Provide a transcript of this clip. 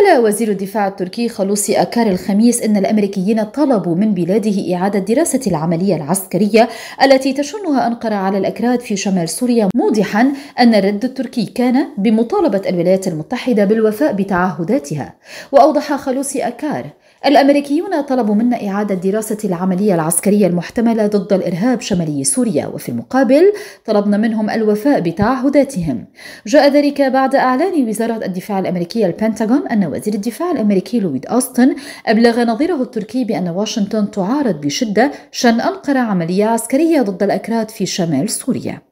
قال وزير الدفاع التركي خلوصي أكار الخميس إن الأمريكيين طلبوا من بلاده إعادة دراسة العملية العسكرية التي تشنها أنقرة على الأكراد في شمال سوريا موضحا أن الرد التركي كان بمطالبة الولايات المتحدة بالوفاء بتعهداتها. وأوضح خلوصي أكار الأمريكيون طلبوا منا إعادة دراسة العملية العسكرية المحتملة ضد الإرهاب شمالي سوريا وفي المقابل طلبنا منهم الوفاء بتعهداتهم. جاء ذلك بعد إعلان وزارة الدفاع الأمريكية البنتاغون أن وزير الدفاع الأمريكي لويد أوستن أبلغ نظيره التركي بأن واشنطن تعارض بشدة شن أنقرة عملية عسكرية ضد الأكراد في شمال سوريا.